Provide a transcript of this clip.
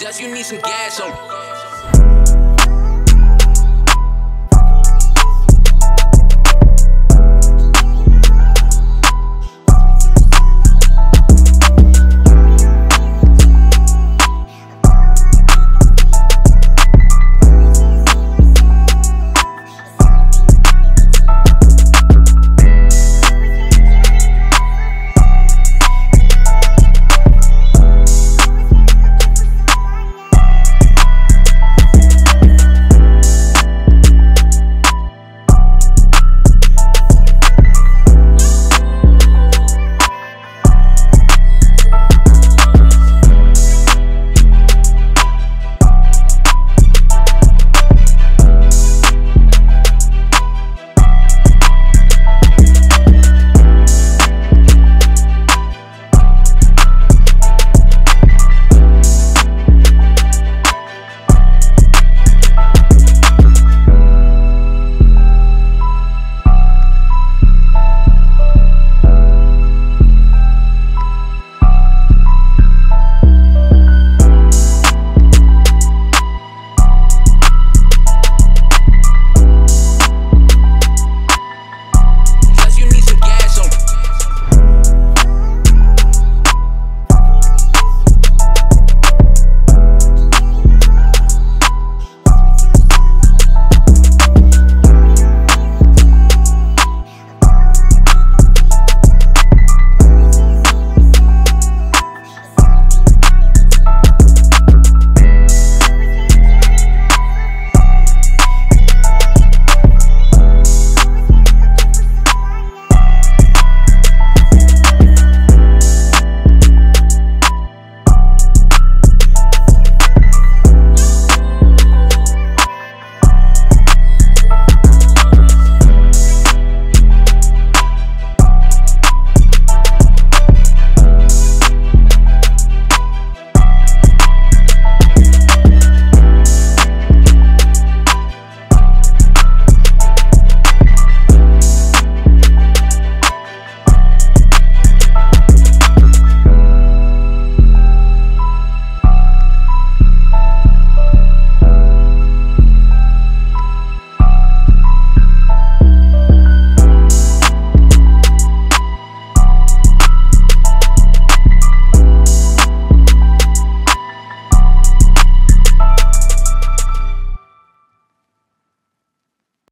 Just you need some gas on.